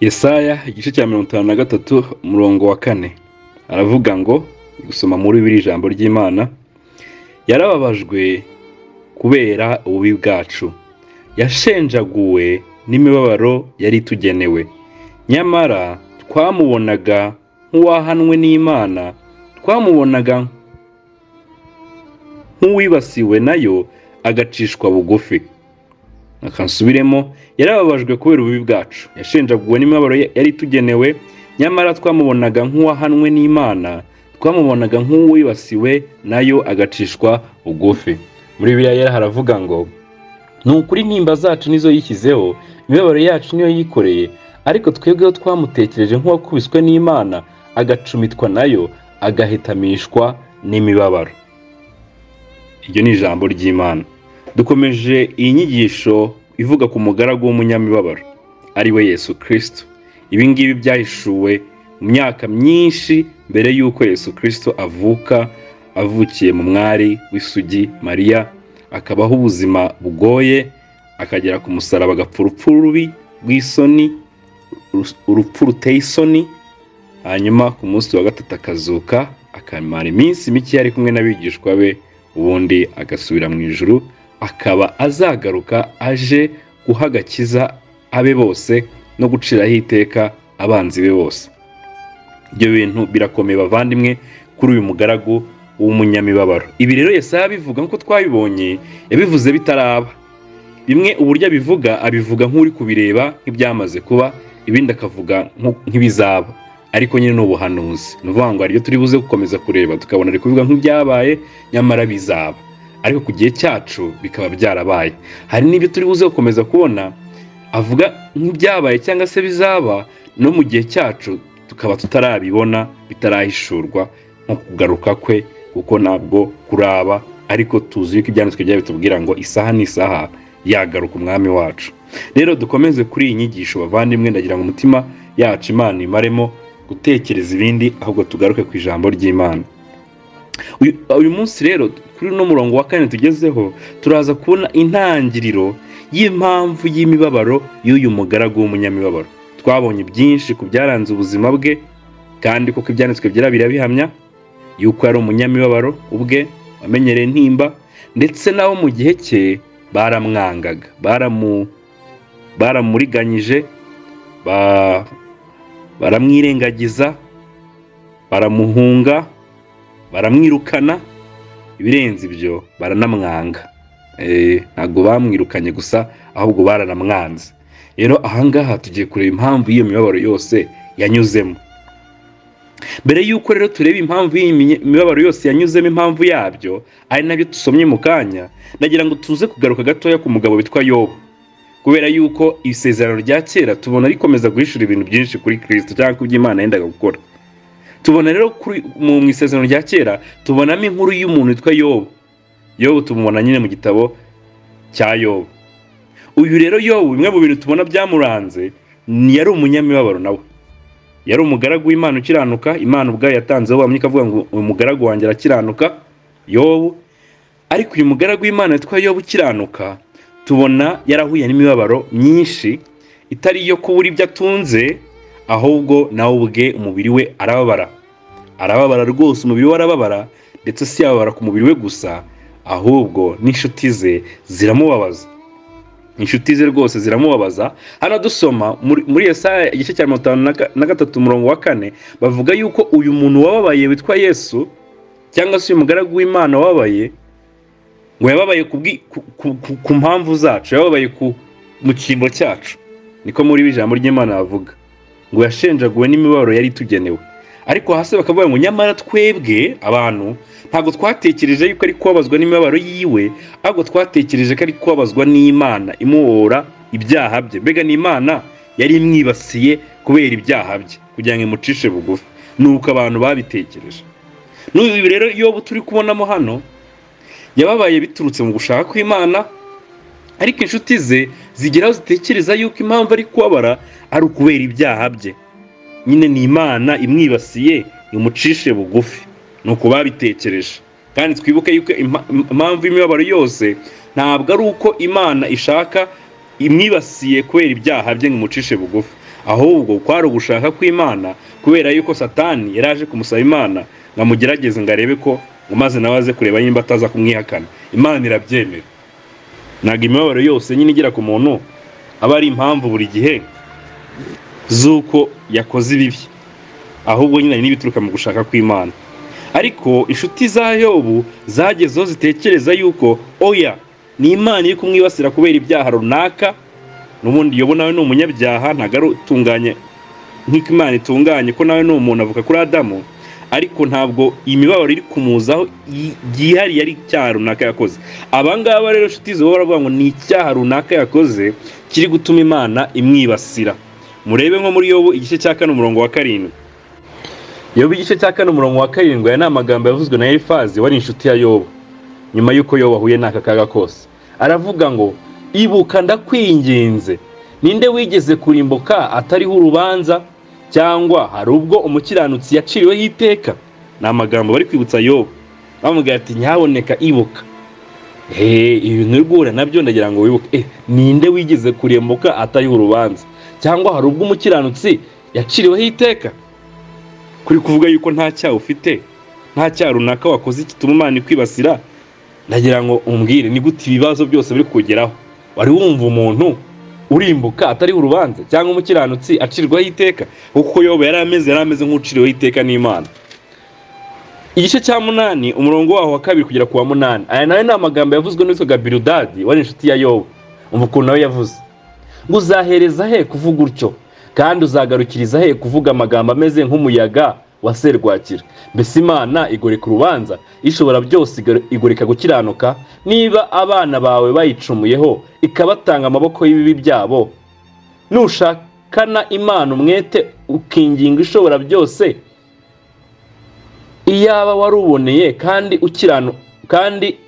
Yesaya igice cya mirongo itanu na gatatu umurongo wa kane. Aravuga ngo gusoma muri bibiri ijambo ry'imana yarababajwe kubera ububi bwacu. Yashenjaguwe n'imibabaro yari itugenewe. Nyamara twamubonaga nk'uwahanwe n'imana twamubonaga nk'uwibasiwe na yo agacishwa bugufi. Akansubiremo yarababajwe kubera ububi bwacu. Yashenjaguwe n'imibabaro yari itugenewe nyamara twamubonaga nk'uwahanwe n'imana twamubonaga nk'uwibasiwe na yo agacishwa bugufi. Muri biriya yari haravuga ngo ni ukuri intimba zacu nizo yishyizeho imibabaro yacu niyo yikoreye ariko twebweho twamutekereje nk'uwakubiswe n'imana agacumitwa na yo agahitamishwa n'imibabaro. Iryo ni ijambo ry'imana. Dukomeje iyi nyigisho ivuga ku mugaragu w'umunyamibabaro ari we yesu kirisito ibi ngibi byahishuwe mu myaka myinshi mbere y'uko yesu kirisito avuka avukiye mu mwari w'isugi mariya akabaho ubuzima bugoye akagera ku musaraba agapfa urupfu rubi rw'isoni urupfu ruteye isoni hanyuma ku munsi wa gatatu akazuka akamara iminsi mike ari kumwe n'abigishwa be ubundi agasubira mu ijuru akaba azagaruka aje guha agakiza abe bose no guciraho iteka abanzi be bose. Ibyo bintu birakomeye bavandimwe kuri uyu mugaragu w'umunyamibabaro. Ibi rero Yesaya abivuga nk'uko twabibonye yabivuze bitaraba. Bimwe uburyo abivuga abivuga nk'uri kubireba nk'ibyamaze kuba ibindi akavuga nk'ibizaba. Ariko nyine ni ubuhanuzi. Ni ukuvuga ngo haryo turi buze gukomeza kureba tukabona ari kuvuga nk'ibyabaye nyamara bizaba. Ariko ku gihe cyacu bikaba byarabaye. Hari n'ibyo turi buze gukomeza kubona avuga nk'ibyabaye cyangwa se bizaba no mu gihe cyacu tukaba tutarabibona bitarahishurwa nko kugaruka kwe kuko ntabwo kuraba ariko tuzi yuko ibyanditswe byaba bitubwira ngo isaha n'isaha yagaruka umwami wacu. Rero dukomeze kuri iyi nyigisho bavandimwe ndagira ngo umutima yacu imana imaremo gutekereza ibindi ahubwo tugaruke ku ijambo ry'imana. Uyu munsi rero kuri uno murongo wa kane tugezeho turaza kubona intangiriro y'impamvu y'imibabaro y'uyu mugaragu w'umunyamibabaro. Twabonye byinshi ku byaranze ubuzima bwe kandi kuko ibyanditswe byera birabihamya yuko yari umunyamibabaro ubwe wamenyereye intimba ndetse nabo mu gihe cye baramwangaga baramuriganyije baramwirengagiza baramuhunga baramwirukana ibirenze ibyo baranamwanga. Ntabwo bamwirukanye gusa ahubwo baranamwanze. Rero ahangaha tugiye kureba impamvu y'iyo mibabaro yose yanyuzemo. Mbere y'uko rero tureba impamvu y'iyi mibabaro yose yanyuzemo impamvu yabyo ari na byo dusomye mu kanya nagira ngo tuze kugaruka gatoya ku mugabo witwa yobu. Kubera yuko isezerano rya kera tubona rikomeza guhishura ibintu byinshi kuri kirisito cyangwa ku byo imana yendaga gukora. Tubona rero mu isezerano rya kera tubonamo inkuru y'umuntu witwa yobu. Yobu tumubona nyine mu gitabo cya yobu. Uyu rero yobu bimwe mu bintu tubona byamuranze yari umunyamibabaro nawe. Yari umugaragu w'imana ukiranuka imana ubwayo yatanzeho bamwe ikavuga ngo uyu mugaragu wanjye arakiranuka. Yobu ariko uyu mugaragu w'imana witwa yobu ukiranuka tubona yarahuye n'imibabaro myinshi itari iyo kubura ibyo atunze ahubwo nawe ubwe umubiri we arababara. Arababara rwose umubiri we arababara ndetse si yababara ku mubiri we gusa ahubwo n'inshuti ze ziramubabaza. Inshuti ze rwose ziramubabaza. Hano dusoma muri Yesaya igice cya mirongo itanu na gatatu umurongo wa kane bavuga yuko uyu muntu wababaye witwa yesu cyangwa se uyu mugaragu w'imana wababaye ngo yababaye ku mpamvu zacu yababaye mu cyimbo cyacu. Niko muri ijambo ry'imana bavuga ngo yashenjaguwe n'imibabaro yari itugenewe. Ariko hasi bakavuga ngo nyamara twebwe abantu ntabwo twatekereje yuko ari kubabazwa n'imibabaro yiwe ahubwo twatekereje ko ari kubabazwa n'imana imuhora ibyaha bye. Mbega n'imana yari imwibasiye kubera ibyaha bye kugira ngo imucishe bugufi. Ni uko abantu babitekereje. N'ubu rero iyo turi kubonamo hano yababaye biturutse mu gushaka kw'imana ariko inshuti ze zigeraho zitekereza yuko impamvu ari kubabara ari ukubera ibyaha bye. Nyine ni imana imwibasiye imucishe bugufi. Ni uko babitekereje. Kandi twibuke yuko impamvu y'imibabaro yose ntabwo ari uko imana ishaka imwibasiye kubera ibyaha bye ngo imucishe bugufi. Ahubwo kwari ugushaka kw'imana kubera yuko satani yari aje kumusaba imana ngo amugerageze ngo arebe ko maze nawe aze kureba nimba ataza kumwihakana. Imana irabyemera. Ntabwo imibabaro yose nyine igera ku muntu aba ari impamvu buri gihe z'uko yakoze ibibi. Ahubwo nyine n'ibituruka mu gushaka kw'imana. Ariko inshuti za yobu zagezeho zitekereza yuko oya ni imana iri kumwibasira kubera ibyaha runaka n'ubundi yobu nawe ni umunyabyaha ntabwo ari utunganye nk'uko imana itunganye ko nawe ni umuntu avuka kuri adamu ariko ntabwo iyi mibabaro iri kumuzaho yihariye ari icyaha runaka yakoze. Abangaba rero inshuti ziba baravuga ngo ni icyaha runaka yakoze kiri gutuma imana imwibasira. Murebe nko muri yobu igice cya kane umurongo wa karindwi. Yobu igice cya kane umurongo wa karindwi aya ni amagambo yavuzwe na elifazi wari inshuti ya yobu nyuma y'uko yobu ahuye n'aka kaga kose. Aravuga ngo ibuka ndakwinginze. Ninde wigeze kurimbuka atariho urubanza cyangwa hari ubwo umukiranutsi yaciriweho iteka? Ni amagambo bari kwibutsa yobu. Bamubwira ati nyaboneka ibuka. Ibintu uri guhura na byo ndagira ngo wibuke. Ninde wigeze kurimbuka atariho urubanza? Cyangwa hari ubwo umukiranutsi yaciriweho iteka? Kuri kuvuga yuko nta cyaha ufite nta cyaha runaka wakoze gituma imana ikwibasira ndagira ngo umbwire ni gute ibibazo byose biri kugeraho? Wari wumva umuntu urimbuka atariho urubanza cyangwa umukiranutsi acirwaho iteka? Kuko yoba yari ameze yari ameze nk'uciriweho iteka n'imana. Igice cya munani umurongo waho wa kabiri kugera ku wa munani. Aya na yo ni amagambo yavuzwe n'uwitwaga birudadi wari inshuti ya yobu. Ukuntu nawe yavuze. Ngo uzahereza he kuvuga utyo? Kandi uzagarukiriza he kuvuga amagambo ameze nk'umuyaga wa serwakira? Mbese imana igoreka urubanza? Ishobora byose igoreka gukiranuka? Niba abana bawe bayicumuyeho ikabatanga amaboko y'ibibi byabo nushakana imana umwete ukinginga ishobora byose iyaba wari uboneye kandi ukiranu kandi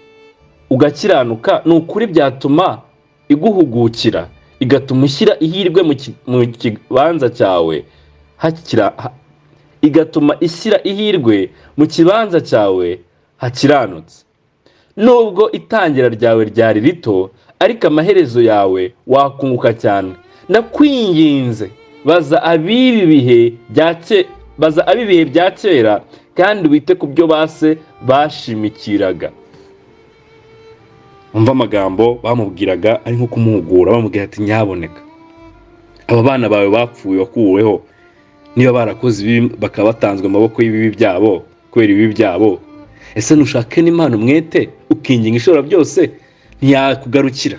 ugakiranuka ni ukuri byatuma iguhugukira. Igatuma ushyira ihirwe mu kibanza cyawe. Igatuma ishyira ihirwe mu kibanza cyawe hakiranutse. Nubwo itangira ryawe ryari rito ariko amaherezo yawe wakunguka cyane. Ndakwinginze baza ab'ibi bihe bya kera kandi wite ku byo base bashimikiraga. Umva amagambo bamubwiraga ari nko kumuhugura bamubwira ati nyaboneka aba bana bawe bapfuye wakuweho niba barakoze ibibi bakaba batanzwe amaboko y'ibibi byabo kubera ibibi byabo. Ese ntushake n'imana umwete ukinginga ishobora byose ntiyakugarukira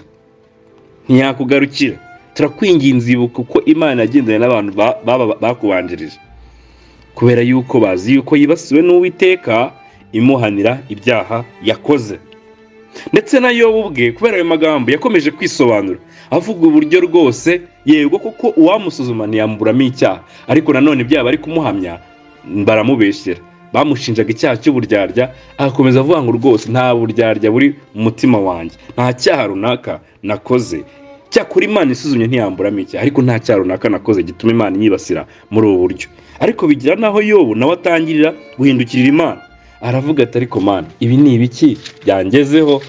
ntiyakugarukira turakwinginze ibuka uko imana yagendanye n'abantu bakubanjirije. Kubera yuko bazi yuko yibasiwe n'uwiteka imuhanira ibyaha yakoze. Ndetse na yobu ubwe kubera ayo magambo yakomeje kwisobanura. Avuga uburyo rwose yego kuko uwamusuzuma ntiyamburamo icyaha. Ariko nanone byaba ari kumuhamya baramubeshyera. Bamushinjaga icyaha cy'uburyarya agakomeza avuga ngo rwose nta buryarya buri mu mutima wanjye. Nta cyaha runaka nakoze. Cyakora imana isuzumye ntiyamburamo icyaha. Ariko nta cyaha runaka nakoze gituma imana inyibasira muri ubu buryo. Ariko bigira naho yobu nawe atangirira guhindukirira imana. Aravuga ati ariko mana ibi ni ibiki byangezeho?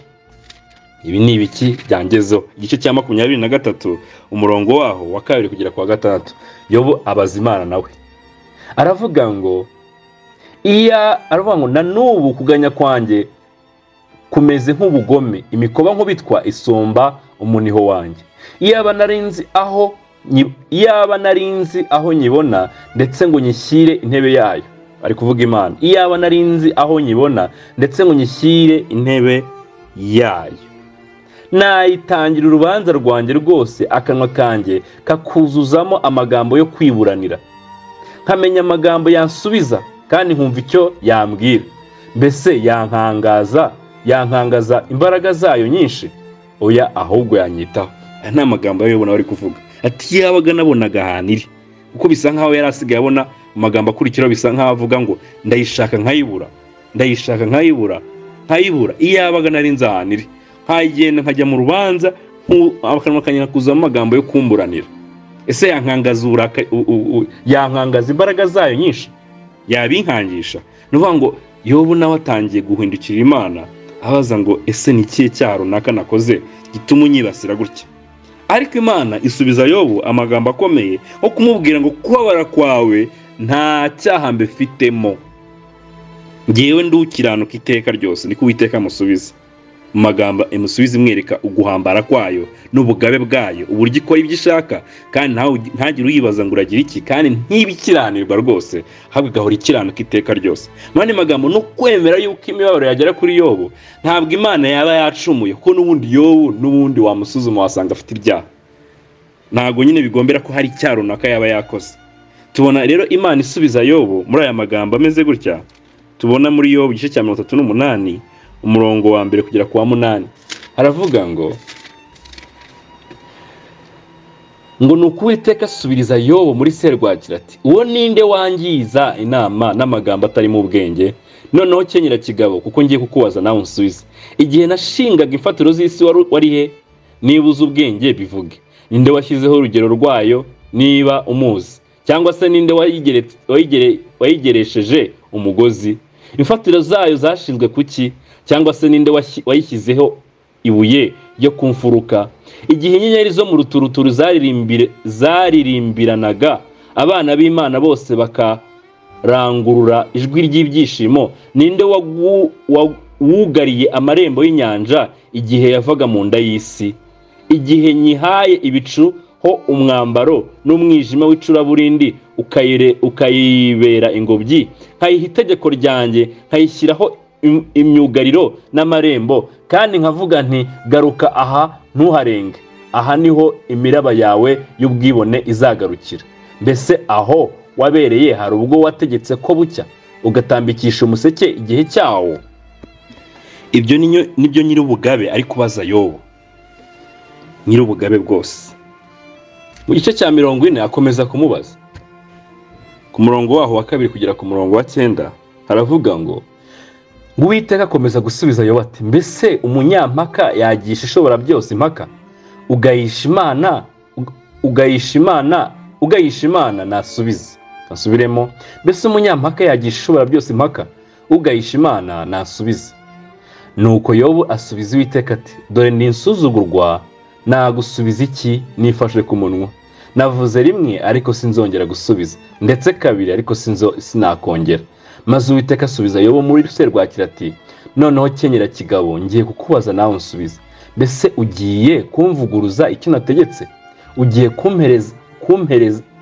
Ibi ni ibiki byangezeho? Igice cya makumyabiri na gatatu umurongo waho wa kabiri kugera ku wa gatandatu. Yobu abaza imana nawe aravuga ngo iya aravuga ngo na n'ubu kuganya kwanjye kumeze nk'ubugome. Imikoba nk'ubitwa isumba umuniho wanjye. Iyaba narinzi aho iyaba narinzi aho nyibona ndetse ngo nyishyire intebe yayo. Ari kuvuga imana. Iyaba narinzi aho nyibona ndetse ngo nyishyire intebe yayo. Nayitangira urubanza rwanjye rwose akanwa kanjye kakuzuzamo amagambo yo kwiburanira. Nkamenya amagambo yansubiza kandi nkumva icyo yambwira. Mbese yankangaza yankangaza imbaraga zayo nyinshi. Oya ahubwo yanyitaho. Aya ni amagambo yabona bari kuvuga. Ati yabaga nabonaga ahantu iri kuko bisa nkaho yari asigaye abona amagambo akurikiraho bisa nkaho avuga ngo ndayishaka nkayibura ndayishaka nkayibura nkayibura. Iyo yabaga nari iri nkagenda nkajya mu rubanza akanwa kanjye kakuzamo amagambo yo kumburanira. Ese yankangaza yankangaza imbaraga zayo nyinshi? Yabinkangisha. Ni ukuvuga ngo yobu nawe atangiye guhindukira imana. Abaza ngo ese ni ikihe cyaha runaka nakoze gituma unyibasira gutya? Ariko imana isubiza yobu amagambo akomeye nko kumubwira ngo kubabara kwawe nta cyaha mbifitemo. Ngewe ndukiranuka iteka ryose niko uwiteka amusubiza. Mu magambo imusubiza imwereka uguhambara kwayo n'ubugabe bwayo uburyo ikora ibyo ishaka kandi ntagire uyibaza ngo uragira iki kandi ntibikiranirwa rwose ahubwo igahora ikiranuka iteka ryose. Mu magambo ni ukwemera yuko imibabaro yagera kuri yobu ntabwo imana yaba yacumuye kuko n'ubundi yobu n'ubundi wamusuzuma wasanga afite ibyaha. Ntabwo nyine bigombera ko hari icyaha runaka yaba yakoze. Tubona rero imana isubiza yobu muri aya magambo ameze gutya. Tubona muri yobu igice cya mirongo itatu n'umunani umurongo wa mbere kugera ku wa munani. Haravuga ngo ngo ni uwiteka asubiriza yobu muri serwakira ati uwo ninde wangiza inama n'amagambo atarimo ubwenge? Noneho kenyera kigabo kuko ngiye kukubaza nawe unsubize. Igihe nashingaga imfatiro z'isi wari he? Niba uzi ubwenge bivuge. Ninde washyizeho urugero rwayo? Niba umuzi. Cyangwa se ninde wayigeresheje umugozi. Imfatiro zayo zashinzwe kuki cyangwa se ninde wayishyizeho ibuye ryo ku mfuruka igihe inyenyeri zo mu ruturuturu zaririmbiranaga abana b'imana bose bakarangurura ijwi ry'ibyishimo. Ninde wugariye amarembo y'inyanja igihe yavaga mu nda y'isi? Igihe nyihaye ibicu ho umwambaro n'umwijima w'icuraburindi ukayibera ingobyi. Nkayiha itegeko ryanjye nkayishyiraho imyugariro n'amarembo kandi nkavuga nti garuka aha ntuharenge. Aha ni ho imiraba yawe y'ubwibone izagarukira. Mbese aho wabereye hari ubwo wategetse ko bucya? Ugatambikisha umuseke igihe cyawo? Ibyo ni byo nyir'ubugabe ari kubaza yobu. Nyir'ubugabe bwose. Mu gice cya mirongo ine akomeza kumubaza. Ku murongo waho wa kabiri kugera ku murongo wa cyenda haravuga ngo uwiteka akomeza gusubiza yoba ati mbese umunyampaka yagisha ishobora byose impaka? Ugayisha imana ugayisha imana ugayisha imana nasubize. Asubiremo mbese umunyampaka yagisha ishobora byose impaka? Ugayisha imana nasubize. Nuko yobu asubiza uwiteka ati dore ndi insuzugurwa. Nagusubiza iki? Nifashe ku munwa. Navuze rimwe ariko sinzongera gusubiza. Ndetse kabiri ariko sinakongera. Maze uwiteka asubiza yobo muri serwakira ati noneho kenyera kigabo ngiye kukubaza nawe unsubiza mbese ugiye kumvuguruza icyo nategetse? Ugiye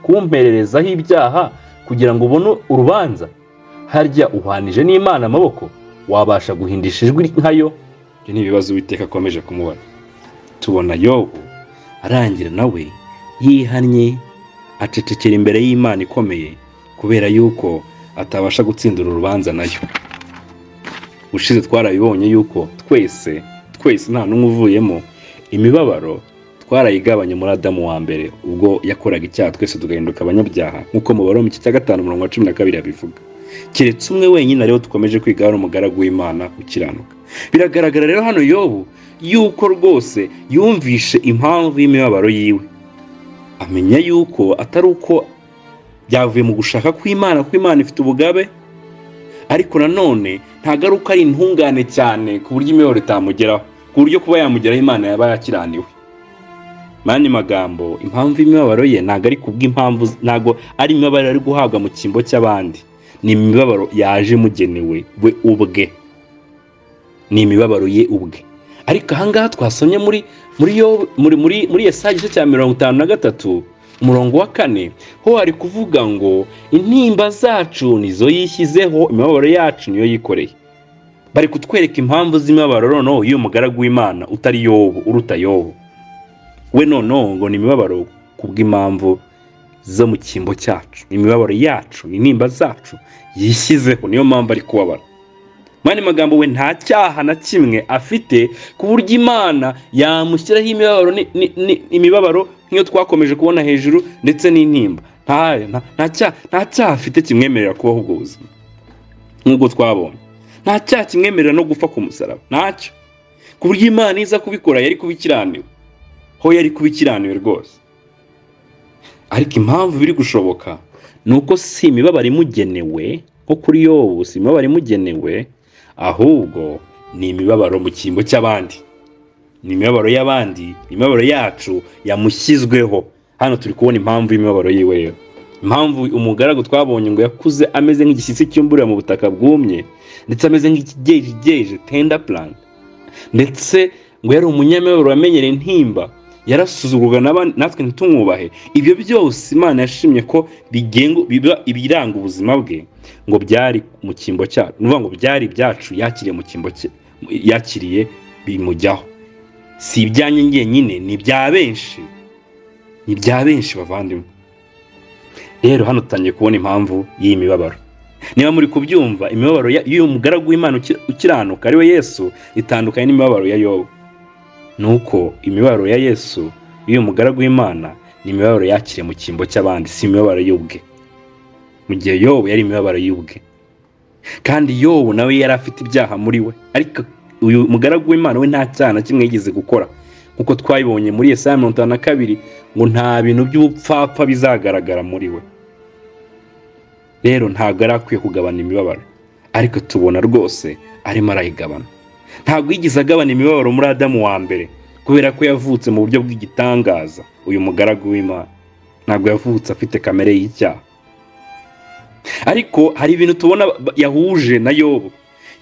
kumpererezaho ibyaha kugira ngo ubone urubanza? Harya uhwanije n'imana amaboko wabasha guhindisha ijwi nkayo ibyo ni ibibazo uwiteka akomeje kumubona. Tubona yobu arangira nawe yihannye acecekera imbere y'imana ikomeye kubera yuko atabasha gutsindira urubanza na yo. Ushize twarabibonye yuko twese twese nta n'umwe uvuyemo imibabaro twarayigabanye muri adamu wa mbere ubwo yakoraga icyaha twese tugahinduka abanyabyaha nk'uko mubare mu cya gatanu umurongo wa cumi na kabiri yabivuga. Keretse umwe wenyine rero dukomeje kwiga ari umugaragu w'imana ukiranuka. Biragaragara rero hano yobu yuko rwose yumvishe impamvu y'imibabaro yiwe. Amenya yuko atari uko byavuye mu gushaka kw'imana kuko imana ifite ubugabe. Ariko nanone ntabwo ari uko ari intungane cyane ku buryo imibabaro itamugeraho ku buryo kuba yamugeraho imana yaba yakiraniwe. Mani magambo impamvu y'imibabaro ye ntabwo ari kubw'impamvu ntabwo ari imibabaro ari guhabwa mu cyimbo cy'abandi. Ni imibabaro yaje imugenewe we ubwe. Ni imibabaro ye ubwe. Ariko ahangaha twasomye muri muri Yesaya igice cya mirongo itanu na gatatu umurongo wa kane ho hari kuvuga ngo intimba zacu nizo yishyizeho imibabaro yacu niyo yikoreye. Bari kutwereka impamvu z'imibabaro. Noneho y'uyu mugaragu w'imana utari yobu uruta yobu. We noneho ngo ni imibabaro kubw'impamvu zo mu cyimbo cyacu. Imibabaro yacu intimba zacu yishyizeho niyo mpamvu ari kubabara. Mwanya magambo we nta cyaha na kimwe afite ku buryo imana yamushyiraho imibabaro imibabaro nk'iyo twakomeje kubona hejuru ndetse n'intimba. Nta cyaha afite kimwemerera kubaho ubwo buzima. Nk'ubwo twabonye. Nta cyaha kimwemerera no gupfa ku musaraba. Ntacyo ku buryo imana iza kubikora yari kubikiraniwe. Ho yari kubikiraniwe rwose. Ariko impamvu biri gushoboka ni uko si imibabaro imugenewe nko kuri yobu si imibabaro imugenewe ahubwo ni imibabaro mu cyimbo cy'abandi. Ni imibabaro y'abandi imibabaro yacu yamushyizweho. Hano turi kubona impamvu y'imibabaro yiwe. Rero impamvu umugaragu twabonye ngo yakuze ameze nk'igishyitsi cyumburira mu butaka bwumye ndetse ameze nk'ikigejegeje tenda plant. Ndetse ngo yari umunyamibabaro wamenyereye intimba yarasuzugurwa natwe ntitumwubahe. Ibyo byose imana yashimye ko biba ibiranga ubuzima bwe ngo byari mu cyimbo cyacu ni ukuvuga ngo byari ibyacu yakiriye mu cyimbo cye yakiriye bimujyaho. Si ibyanjye ngenyine ni ibya benshi ni ibya benshi bavandimwe. Rero hano tutangiye kubona impamvu y'iyi mibabaro niba muri kubyumva imibabaro y'uyu mugaragu w'imana ukiranuka ari we yesu itandukanye n'imibabaro ya yobu. Ni uko imibabaro ya yesu y'uyu mugaragu w'imana ni imibabaro yakiriye mu cyimbo cy'abandi si imibabaro y'ubwe. Mu gihe yobu yari imibabaro y'ubwe. Kandi yobu nawe yari afite ibyaha muri we. Ariko uyu mugaragu w'imana we nta cyaha na kimwe yigeze gukora. Nk'uko twabibonye muri Yesaya mirongo itanu na kabiri ngo nta bintu by'ubupfapfa bizagaragara muri we. Rero ntabwo yari akwiye kugabana imibabaro. Ariko tubona rwose arimo arayigabana. Ntabwo yigeze agabana imibabaro muri adamu wa mbere kubera ko yavutse mu buryo bw'igitangaza. Uyu mugaragu w'imana ntabwo yavutse afite kamere y'icyaha. Ariko hari ibintu tubona yahuje na yobu.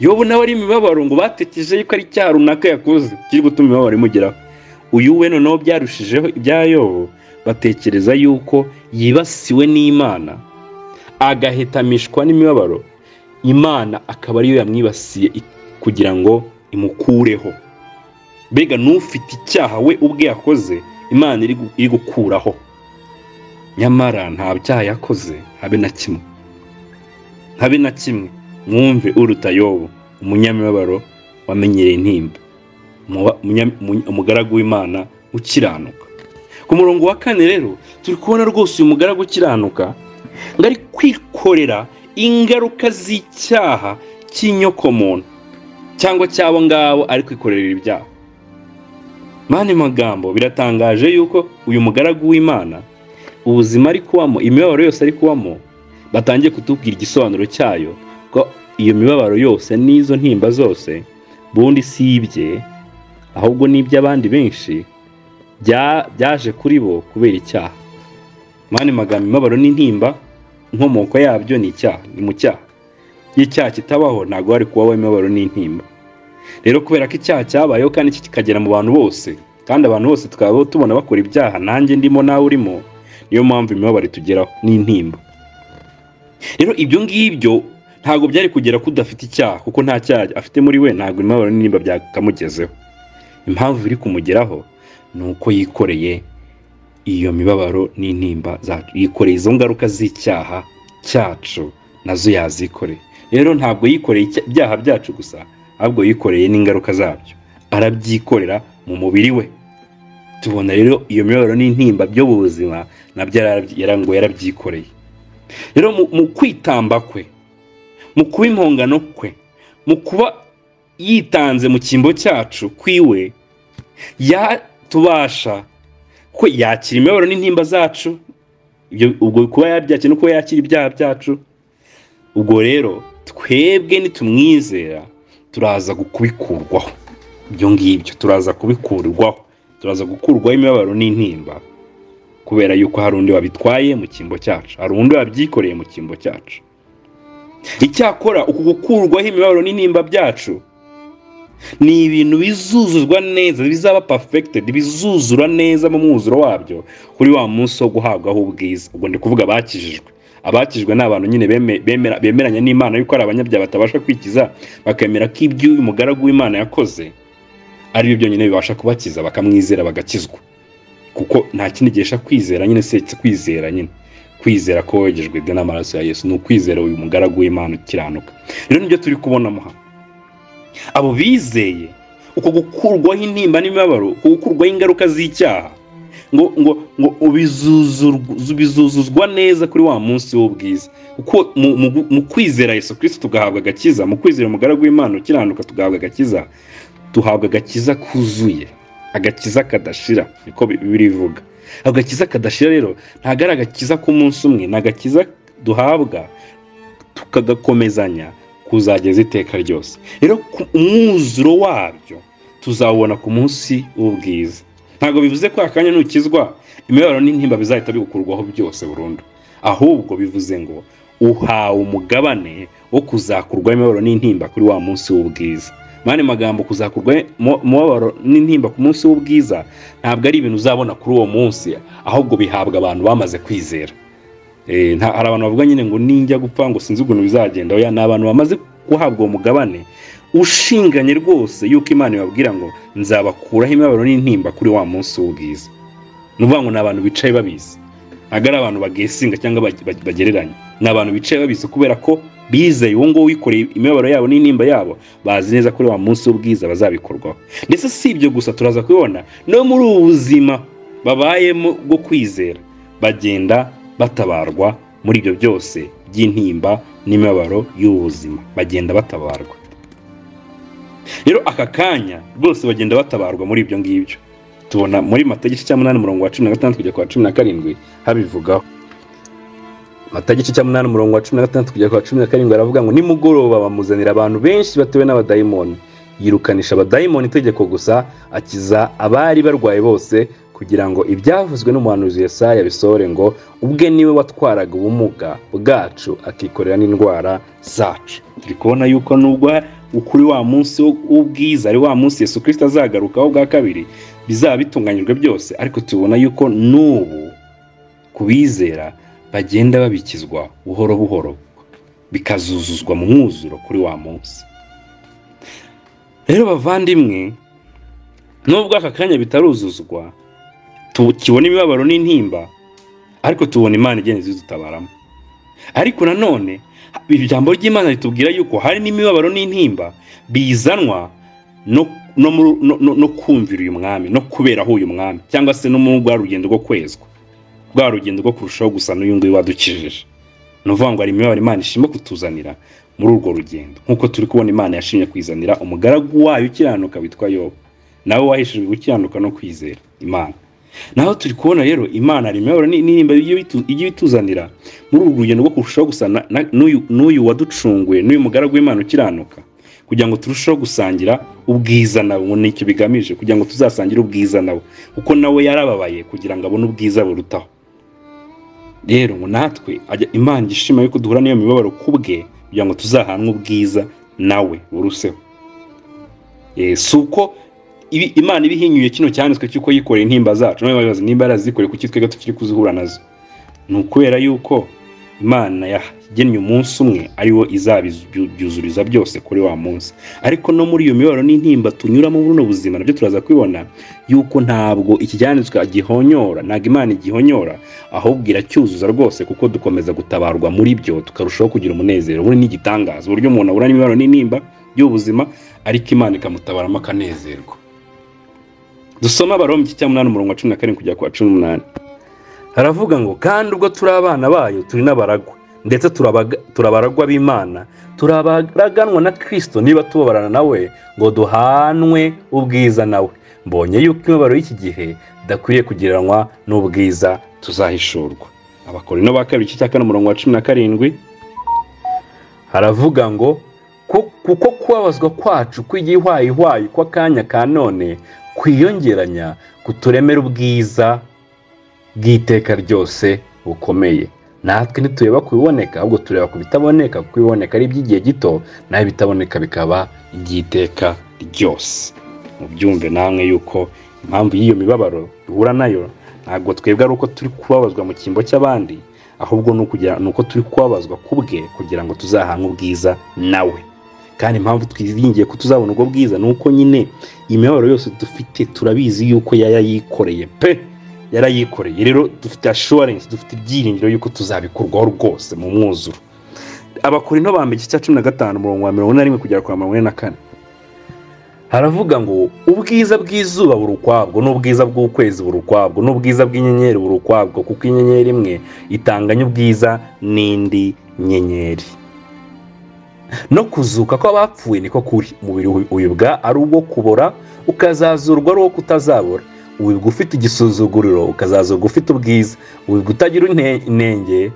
Yobu nawe ari imibabaro ngo batekereje yuko ari icyaha runaka yakoze kiri gutuma imibabaro imugeraho. Uyu we noneho byarushijeho ibya yobu batekereza yuko yibasiwe n'imana agahetamishwa n'imibabaro. Imana akaba ariyo yamwibasiye kugira ngo imukureho. Mbega n'ufite icyaha we ubwe yakoze imana iri gukuraho. Nyamara nta byaha yakoze habe na kimwe. Habe na kimwe. Mwumve uruta yobu umunyamibabaro wamenyereye intimba. Umugaragu w'imana ukiranuka. Ku murongo wa kane rero turi kubona rwose uyu mugaragu ukiranuka ngo ari kwikorera ingaruka z'icyaha cy'inyokomuntu. Cyangwa cy'abo ngabo ari kwikorera ibyaha mani magambo biratangaje yuko uyu mugaragu w'imana ubuzima ari kubamo imibabaro yose ari kubamo batangiye kutubwira igisobanuro cyayo ko iyo mibabaro yose n'izo ntimba zose bundi si ibye ahubwo n'iby'abandi benshi byaje kuri bo kubera icyaha. Mani magambo imibabaro n'intimba inkomoko yabyo ni icyaha ni mu cyaha. Iyo icyaha kitabaho ntabwo hari kubaho imibabaro n'intimba. Rero kubera ko icyaha cyabayeho kandi kikagera mu bantu bose kandi abantu bose tukaba tubona bakora ibyaha nanjye ndimo nawe urimo niyo mpamvu imibabaro itugeraho n'intimba. Rero ibyo ngibyo ntabwo byari kugera ko udafite icyaha kuko nta cyaha afite muri we ntabwo imibabaro n'intimba byakamugezeho. Impamvu biri kumugeraho ni uko yikoreye iyo mibabaro n'intimba yikoreye izo ngaruka z'icyaha cyacu na zo yazikoreye. Rero ntabwo yikoreye ibyaha byacu gusa ahubwo yikoreye n'ingaruka zabyo. Arabyikorera mu mubiri we. Tubona rero iyo mibabaro n'intimba byo mu buzima na byo ngo yarabyikoreye. Rero mu kwitamba kwe mu kuba impongano kwe mu kuba yitanze mu cyimbo cyacu kwiwe yatubasha ko yakira imibabaro n'intimba zacu. Ubwo kuba yabyakira no kuba yakira ibyaha byacu ubwo rero twebwe nitumwizera turaza kubikurwaho ibyo ngibyo turaza kubikurwaho. Turaza gukurwaho imibabaro n'intimba kubera yuko hari undi wabitwaye mu cyimbo cyacu hari undi wabyikoreye mu cyimbo cyacu. Icyakora uku gukurwaho imibabaro n'intimba byacu ni ibintu bizuzuzwa neza bizaba perfected bizuzura neza mu mwuzuro wabyo kuri wa munsi wo guhabwaho ubwiza. Ubwo ndi kuvuga abakijijwe. Abakijwe ni abantu nyine bemeranya n'imana yuko ari abanyabyaha batabasha kwikiza bakemera ko ibyo uyu mugaragu w'imana yakoze ari byo byonyine bibasha kubakiza bakamwizera bagakizwa. Kuko nta kindi gihesha kwizera nyine se kwizera nyine. Kwizera ko wogejwe n'amaraso ya yesu ni ukwizera uyu mugaragu w'imana ukiranuka. Rero ni byo turi kubonamo hano abo bizeye uko gukurwaho intimba n'imibabaro uko gukurwaho ingaruka z'icyaha ngo ngo ngo bizuzuzwa neza kuri wa munsi w'ubwiza. Kuko mu kwizera Yesu kirisiti tugahabwa agakiza mu kwizera umugaragu w'imana ukiranuka tugahabwa agakiza duhabwa agakiza kuzuye agakiza kadashira niko birivuga agakiza kadashira rero ntabwo ari agakiza k'umunsi umwe ni agakiza duhabwa tukagakomezanya kuzageza iteka ryose. Rero umwuzuro wabyo tuzawubona ku munsi w'ubwiza. Ntabwo bivuze ko akanya nukizwa. Imibabaro n'intimba bizahita bigukurwaho byose burundu. Ahubwo bivuze ngo uhawe umugabane wo kuzakurwaho imibabaro n'intimba kuri wa munsi w'ubwiza. Mani magambo kuzakurwa umubabaro n'intimba ku munsi w'ubwiza ntabwo ari ibintu uzabona kuri uwo munsi ahubwo bihabwa abantu bamaze kwizera. Hari abantu bavuga nyine ngo ninjya gupfa ngo sinzi ukuntu bizagenda oya ni abantu bamaze guhabwa uwo mugabane ushinganye rwose yuko imana ibabwira ngo nzabakuraho imibabaro n'intimba kuri wa munsi w'ubwiza. Ni ukuvuga ngo ni abantu bicaye babizi. Ntabwo ari abantu bagesinga cyangwa bagereranya. Ni abantu bicaye babizi kubera ko bizeye uwo nguwo wikoreye imibabaro yabo n'intimba yabo bazi neza kuri wa munsi w'ubwiza bazabikorwaho. Ndetse si ibyo gusa turaza kubibona no muri ubu buzima babayemo bwo kwizera bagenda batabarwa muri ibyo byose by'intimba n'imibabaro y'ubuzima. Bagenda batabarwa. Rero aka kanya rwose bagenda batabarwa muri ibyo ngibyo. Tubona muri mata igice cya munani umurongo wa cumi na gatandatu kugera ku wa cumi na karindwi habivugaho. Mata igice cya munani umurongo wa cumi na gatandatu kugera ku wa cumi na karindwi aravuga ngo nimugoroba bamuzanira abantu benshi batewe n'abadayimoni. Yirukanisha abadayimoni itegeko gusa akiza abari barwaye bose kugira ngo ibyavuzwe n'umuhanuzi Yesaya bisohore ngo ubwe ni we watwaraga ubumuga bwacu akikorera n'indwara zacu. Turi kubona yuko nubwo kuri wa munsi w'ubwiza ari wa munsi Yesu kirisita azagarukaho bwa kabiri bizaba bitunganyijwe byose. Ariko tubona yuko n'ubu ku bizera bagenda babikizwa buhoro buhoro bikazuzuzwa mu mwuzuro kuri wa munsi. Rero bavandimwe nubwo aka kanya bitaruzuzwa tukibona imibabaro n'intimba ariko tubona imana igenda izidutabaramo ariko nanone ijambo ry'imana ritubwira yuko hari n'imibabaro n'intimba bizanwa no kumvira uyu mwami no kuberaho uyu mwami cyangwa se no muri rwa rugendo rwo kwezwa. Rwa rugendo rwo kurushaho gusa n'uyu nguyu wadukijije ni ukuvuga ngo hari imibabaro imana ishima kutuzanira muri urwo rugendo. Nk'uko turi kubona imana yashimye kwizanira umugaragu wayo ukiranuka witwa yobu. Nawe waheshejwe gukiranuka no kwizera imana. Naho turi kubona rero imana imibabaro n'intimba ijya ibituzanira muri uru rugendo rwo kurushaho gusa n'uyu waducunguye n'uyu mugaragu w'imana ukiranuka kugira ngo turusheho gusangira ubwiza nawe ni cyo bigamije kugira ngo tuzasangire ubwiza nawe kuko nawe yarababaye kugira ngo abone ubwiza burutaho. Rero ngo natwe imana ishima yuko duhura n'iyo mibabaro ku bwe kugira ngo tuzahanwe ubwiza nawe buruseho. Si uko imana iba ihinyuye kino cyanditswe cy'uko yikoreye intimba zacu. Nawe babaza nimba yarazikoreye kuki twebwe tukiri kuzihura na zo? Ni ukubera yuko imana yagennye umunsi umwe ari wo izabyuzuriza byose kuri wa munsi. Ariko no muri iyo mibabaro n'intimba tunyuramo buno buzima na byo turaza kubibona yuko ntabwo iki cyanditswe agihonyora ntabwo imana igihonyora ahubwo iracyuzuza rwose kuko dukomeza gutabarwa muri byo tukarushaho kugira umunezero. Buri n'igitangaza uburyo umuntu ahura n'imibabaro n'intimba by'ubuzima ariko imana ikamutabaramo akanezerwa. Dusoma abaroma iki cya munani umurongo wa cumi na karindwi kugera ku wa cumi n'umunani. Haravuga ngo kandi ubwo turi abana bayo turi n'abaragwa. Ndetse turabaragwa b'imana. Turabaraganwa na kirisito niba tubabarana nawe ngo duhanwe ubwiza nawe. Mbonye yuko imibabaro y'iki gihe idakwiriye kugereranywa n'ubwiza tuzahishurwa. Abakorino ba kabiri cya kane umurongo wa cumi na karindwi. Haravuga ngo kuko kubabazwa kwacu kw'igihwayihwayi kw'akanya ka none kwiyongeranya kuturemera ubwiza bw'iteka ryose bukomeye. Natwe ntitureba ku biboneka ahubwo tureba ku bitaboneka kuko ibiboneka ari iby'igihe gito naho ibitaboneka bikaba iby'iteka ryose. Mubyumve namwe yuko impamvu y'iyo mibabaro duhura na yo ntabwo twebwe ari uko turi kubabazwa mu cyimbo cy'abandi ahubwo ni uko turi kubabazwa ku bwe kugira ngo tuzahange ubwiza nawe kandi impamvu twiringiye ko tuzabona ubwo bwiza ni uko nyine imibabaro yose dufite turabizi yuko yayayikoreye pe! Yarayikoreye rero dufite ashuwarensi dufite ibyiringiro yuko tuzabikurwaho rwose mu mwuzuro. Abakorinto ba mbere cya cumi na gatanu umurongo wa mirongo ine na rimwe kugera ku mirongo ine na kane. Haravuga ngo ubwiza bw'izuba buri ukwabwo n'ubwiza bw'ukwezi buri ukwabwo n'ubwiza bw'inyenyeri buri ukwabwo kuko inyenyeri imwe itanganya ubwiza n'indi nyenyeri. No kuzuka kw'abapfuye niko kuri. Umubiri wibwa ari uwo kubora ukazazurwa ari uwo kutazabura wibwa ufite igisuzuguriro ukazazurwa ufite ubwiza. Wibwa utagira inenge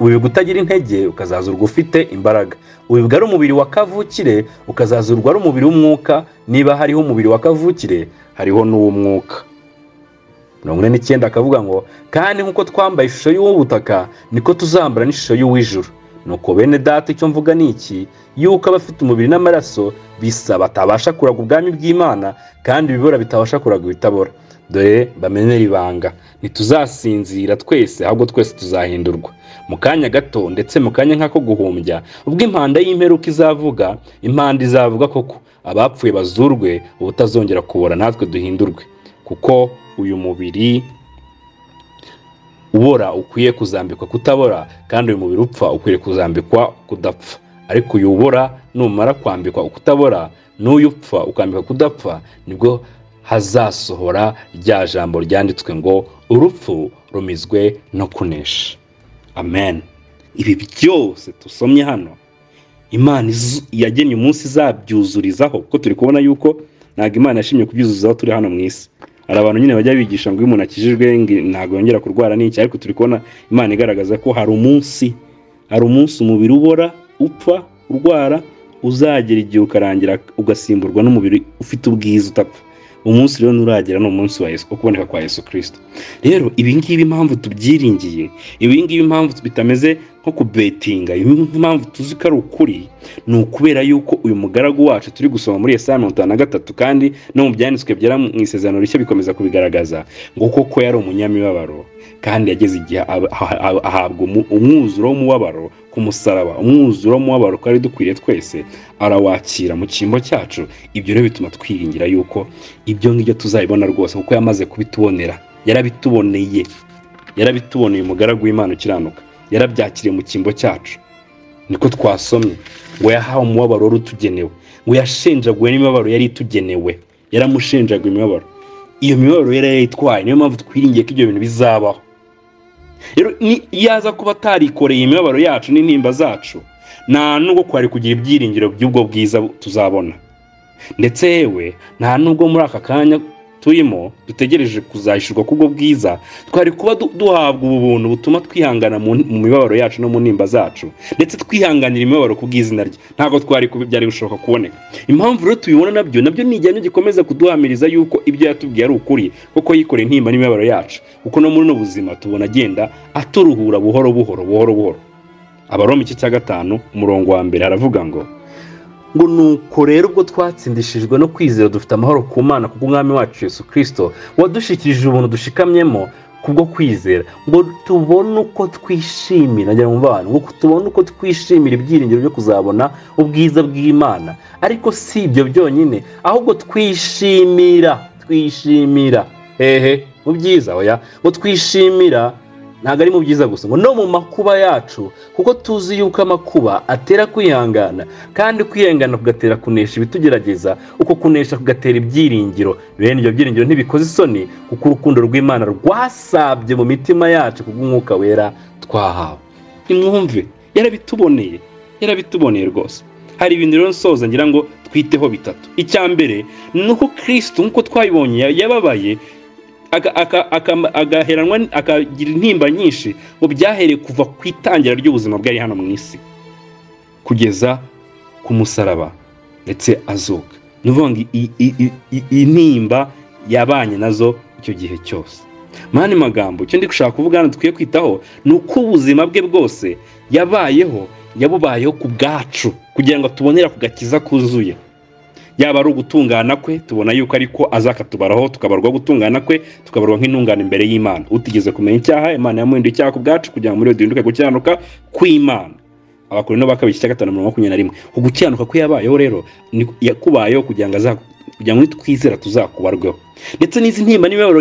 ubibwa utagira intege ukazazurwa ufite imbaraga. Ubibwa ari umubiri wa kavukire ukazazurwa ari umubiri w'umwuka. Niba hariho umubiri wa kavukire hariho n'uw'umwuka. Mirongo ine n'icyenda akavuga ngo kandi nk'uko twambaye ishusho y'uw'ubutaka niko tuzambara n'ishusho y'uw'ijuru. Nuko bene data icyo mvuga ni iki? Yuko abafite umubiri n'amaraso bisa batabasha kuraga ubwami bw'imana kandi ibibora bitabasha kuraga ibitabora. Dore bamenera ibanga. Ntituzasinzira twese ahubwo twese tuzahindurwa. Mu kanya gato ndetse mu kanya nk'ako guhumbya ubwo impanda y'imperuka izavuga impanda izavuga koko abapfuye bazurwe ubutazongera kubora natwe duhindurwe. Kuko uyu mubiri ubora ukwiye kuzambikwa kutabora kandi uyu mubiri upfa ukwiye kuzambikwa kudapfa. Ariko uyu ubora numara kwambikwa kutabora n'uyu upfa ukambikwa kudapfa ni bwo hazasohora rya jambo ryanditswe ngo urupfu rumizwe no kunesha. Amen. Ibi byose dusomye hano. Imana yagennye umunsi izabyuzurizaho. Kuko turi kubona yuko ntabwo imana yashimye kubyuzuzaho turi hano mu isi? Hari abantu nyine bajya bigisha ngo iyo umuntu akijijwe ntabwo yongera kurwara n'iki? Ariko turi kubona imana igaragaza ko hari umunsi hari umunsi umubiri ubora upfa urwara uzagera igihe ukarangira ugasimburwa n'umubiri ufite ubwiza utapfa. Umunsi rero nturagera ni umunsi wo kuboneka kwa Yesu kirisito rero ibi ngibi impamvu tubyiringiye ibi ngibi impamvu bitameze nko kubetinga impamvu tuzi ko ari ukuri ni ukubera yuko uyu mugaragu wacu turi gusoma muri Yesaya mirongo itanu na gatatu kandi no mu byanditswe byera mu isezerano rishya bikomeza kubigaragaza ngo koko yari umunyamibabaro. Kandi yageze igihe ahabwa umwuzuro w'umubabaro ku musaraba. Umwuzuro w'umubabaro twari dukwiriye twese arawakira mu cyimbo cyacu. Ibyo rero bituma twiringira yuko ibyo ngibyo tuzabibona rwose kuko yamaze kubitubonera. Yarabituboneye. Yarabituboneye umugaragu w'imana ukiranuka. Yarabyakiriye mu cyimbo cyacu. Niko twasomye. Ngo yahawe umubabaro wari utugenewe. Ngo yashenjaguwe n'imibabaro yari itugenewe. Yaramushenjaguye imibabaro. Iyo mibabaro yari yayitwaye. Niyo mpamvu twiringiye ko ibyo bintu bizabaho. Rero yaza kuba atarikoreye imibabaro yacu n'intimba zacu nta nubwo kwari kugira ibyiringiro by'ubwo bwiza tuzabona. Ndetse yewe nta nubwo muri aka kanya turimo dutegereje kuzahishurwa kubwo bwiza. Twari kuba duhabwa ubu buntu butuma twihangana mu mibabaro yacu no mu nimba zacu. Ndetse twihanganira imibabaro ku bw'izina rye ntabwo twari byari gushoboka kuboneka. Impamvu rero tubibona na byo na byo ni igihano gikomeza kuduhamiriza yuko ibyo yatubwiye ari ukuri kuko yikoreye intimba n'imibabaro yacu. Kuko no muri uno buzima tubona agenda aturuhura buhoro buhoro buhoro buhoro. Abaroma igice cya gatanu umurongo wa mbere haravuga ngo ngo nuko rero ubwo twatsindishijwe no kwizera dufite amahoro ku mana kuko umwami wacu Yesu kirisito wadushikirije ubuntu dushikamyemo kubwo kwizera. Ngo tubone uko twishimira ngo abantu ngo tubone uko twishimira ibyiringiro byo kuzabona ubwiza bw'imana. Ariko si ibyo byonyine ahubwo twishimira twishimira. Hehe mu byiza oya. Ngo twishimira ntabwo ari mu byiza gusa. Ngo no mu makuba yacu kuko tuzi yuko amakuba atera kwihangana kandi kwihangana kugatera kunesha ibitugerageza uko kunesha kugatera ibyiringiro. Bene ibyo byiringiro ntibikoze isoni kuko urukundo rw'imana rwasabye mu mitima yacu kubw'umwuka wera twahawe. Nimwumve yarabituboneye yarabituboneye rwose. Hari ibintu rero nsoza ngira ngo twiteho bitatu. Icya mbere ni uko kirisito nk'uko twabibonye yababaye agaheranwa akagira intimba nyinshi mu byahereye kuva ku itangira ry'ubuzima bwari hano mu isi. Kugeza ku musaraba ndetse azuka ni ukuvuga ngo intimba yabanye na zo icyo gihe cyose. Mani magambo icyo ndi gushaka kuvuga hano dukwiye kwitaho ni uko ubuzima bwe bwose yabayeho yabubayeho ku bwacu kugira ngo tubonere ku gakiza kuzuye yaba ari ugutungana kwe tubona yuko ariko azakatubaraho tukabarwa gutungana kwe tukabarwa nk'intungane imbere y'imana. Utigeze kumenya icyaha imana yamuhinduye icyaha ku bwacu kugira ngo muri we duhinduke gukiranuka kw'imana. Abakuru no bakabiri cya gatanu mirongo makumyabiri na rimwe. Ku gukiranuka kwe yabayeho rero yakubayeho kugira ngo kugira ngo nitwizera tuzakubarweho. Ndetse n'izi ntimba n'imibabaro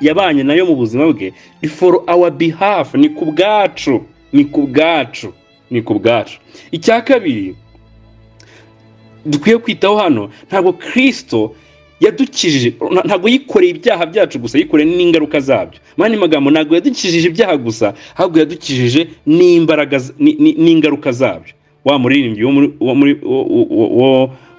yabanye na yo mu buzima bwe ni for our behalf ni ku bwacu ni ku bwacu ni ku bwacu. Icya kabiri dukwiye kwitaho hano ntabwo kirisito yadukijije ntabwo yikoreye ibyaha byacu gusa yikoreye n'ingaruka zabyo. Mani magambo ntabwo yadukijije ibyaha gusa ahubwo yadukijije n'imbaraga n'ingaruka zabyo. Wa muririmbyi wo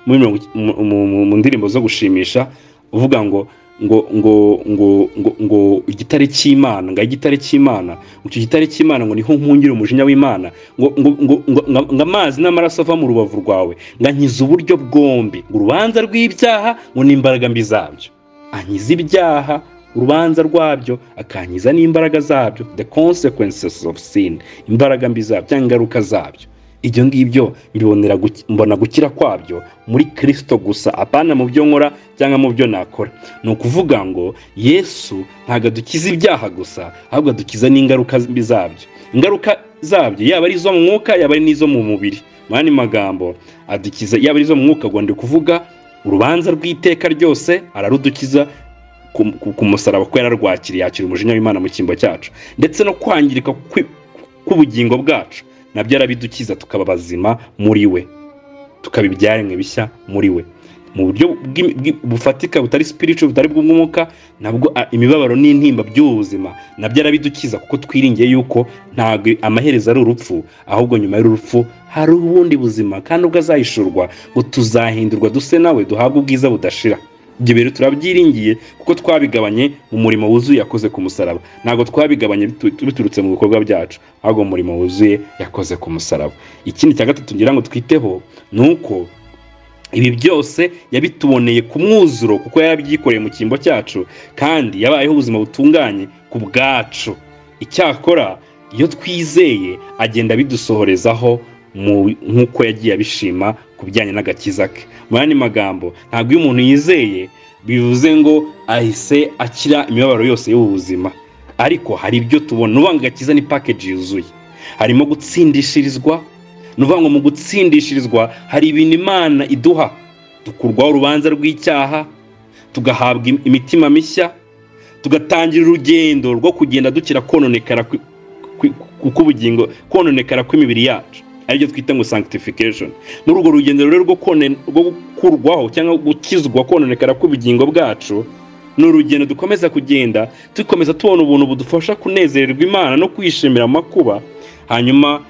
mu ndirimbo zo gushimisha uvuga ngo ngo ngo ngo ngo ngo igitare cy'imana ngo igitare cy'imana icyo gitare cy'imana ngo ni ho nkungire umujinya w'imana ngo ngo ngo amazi n'amaraso ava mu rubavu rwawe ngo ankize uburyo bwombi ngo urubanza rw'ibyaha ngo n'imbaraga mbi zabyo. Ankiza ibyaha urubanza rwabyo akankiza n'imbaraga zabyo the consequences of sin imbaraga mbi zabyo ingaruka zabyo. Ibyo ngibyo mbona gukira kwabyo muri kirisito gusa. Apana mu byo nkora cyangwa mu byo nakora. Ni ukuvuga ngo yesu ntabwo adukiza ibyaha gusa ahubwo adukiza n'ingaruka zabyo. Ingaruka zabyo yaba ari izo mu mwuka yaba ari n'izo mu mubiri. Mu yandi magambo adukiza yaba ari izo mu mwuka ngo kuvuga urubanza rw'iteka ryose ararudukiza ku- musaraba ko yararwakiriye yakira umujinya w'imana mu cyimbo cyacu. Ndetse no kwangirika k'ubugingo bwacu. Na byo arabidukiza tukaba bazima muri we. Tukaba ibyaremwe bishya muri we. Mu buryo bufatika butari spiritual butari bw'umwuka nabwo imibabaro n'intimba by'ubu buzima na byo arabidukiza kuko twiringiye yuko ntabwo amaherezo ari urupfu ahubwo nyuma y'urupfu hari ubundi buzima kandi ubwo azahishurwa ngo tuzahindurwa duse nawe duhabwe ubwiza budashira. Ibyo bintu turabyiringiye kuko twabigabanye mu murimo wuzuye yakoze ku musaraba. Ntabwo twabigabanye bitu- biturutse mu bikorwa byacu ahubwo mu murimo wuzuye yakoze ku musaraba. Ikindi cya gatatu ngira ngo twiteho ni uko ibi byose yabituboneye ku mwuzuro kuko yarabyikoreye mu cyimbo cyacu kandi yabayeho ubuzima butunganye ku bwacu. Icyakora iyo twizeye agenda abidusohorezaho mu- nk'uko yagiye abishima ku bijyanye n'agakiza ke mu yandi magambo ntabwo iyo umuntu yizeye bivuze ngo ahise akira imibabaro yose y'ubu buzima ariko hari ibyo tubona ni ukuvuga ngo agakiza ni package yuzuye harimo gutsindishirizwa ni ngo mu gutsindishirizwa hari ibintu imana iduha dukurwaho urubanza rw'icyaha tugahabwa im- imitima mishya tugatangira urugendo rwo kugenda dukira kononekara k'ubugingo kononekara kw'imibiri yacu ari byo twita ngo sanctification. Muri urwo rugendo rero rwo gukurwaho cyangwa gukizwa kononekara kw'ubugingo bwacu ni urugendo dukomeza kugenda dukomeza tubona ubuntu budufasha kunezererwa imana no kwishimira amakuba hanyuma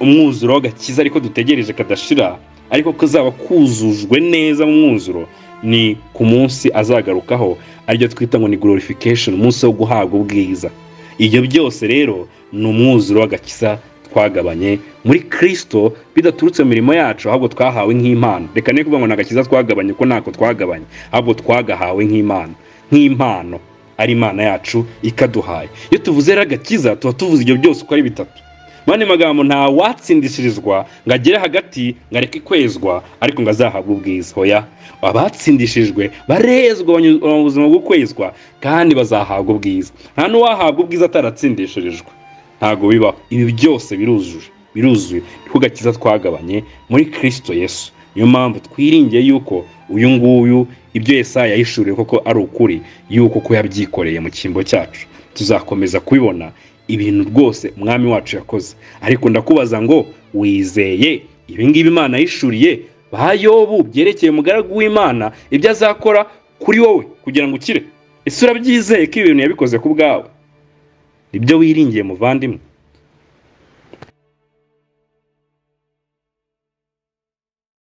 umwuzuro w'agakiza ariko dutegereje kadashira ariko kazaba kuzujwe neza mu mwuzuro ni ku munsi azagarukaho. Aribyo twita ngo ni glorification umunsi wo guhabwa ubwiza. Ibyo byose rero ni umwuzuro w'agakiza twagabanye muri kirisito bidaturutse mu mirimo yacu ahubwo twahawe nk'impano reka ne kuvuga ngo agakiza twagabanye ko ntako twagabanye ahubwo twagahawe nk'impano nk'impano ari imana yacu ikaduhaye. Iyo tuvuze rero agakiza tuba tuvuze ibyo byose uko ari bitatu. Mu yandi magambo nta watsindishirizwa ngo agere hagati ngo areke kwezwa ariko ngo azahabwe ubwiza. Hoya abatsindishijwe barezwa mu buzima bwo kwezwa kandi bazahabwa ubwiza. Nta n'uwahabwa ubwiza ataratsindishirijwe. Ntabwo bibaho ibi byose biruzuje. Biruzuye. Gakiza twagabanye muri kirisito yesu. Niyo mpamvu twiringiye yuko uyu nguyu ibyo Yesaya yahishuriwe koko ari ukuri yuko ko yabyikoreye mu cyimbo cyacu. Tuzakomeza kubibona ibintu rwose umwami wacu yakoze. Ariko ndakubaza ngo wizeye ibi ngibi imana yishuriye ba yobu byerekeye umugaragu w'imana ibyo azakora kuri wowe kugira ngo ukire. Ese urabyizeye ko ibintu yabikoze ku bwawe? Ni byo wiringiye muvandimwe.